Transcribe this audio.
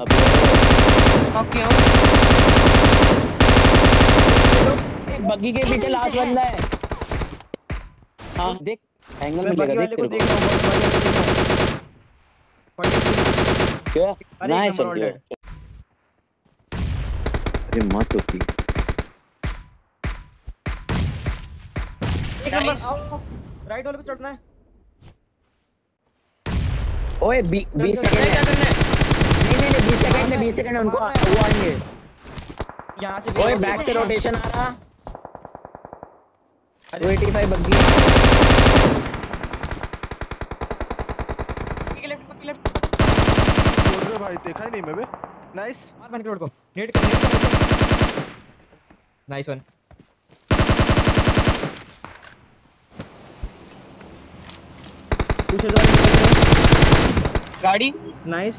अब ओके बग्गी के पीछे लास्ट बंदा है। हाँ देख एंगल मैं मिलेगा बगी देख तेरे को। रहा हूँ बगी वाले को देख रहा हूँ। 43 क्या? अरे नाइस अरे मत होती। राइट वाले पे चढ़ना है। ओए 20 सेकंड है करना है नहीं नहीं नहीं 20 सेकंड में 20 सेकंड उनको वो आएँगे। यहाँ से ओए बैक से रोटेशन आ रहा। अरे। 285 बग्गी भाई देखा ही नहीं मैं बे नाइस मार बन के रोड को। नेट कर नेट नाइस वन गाड़ी। नाइस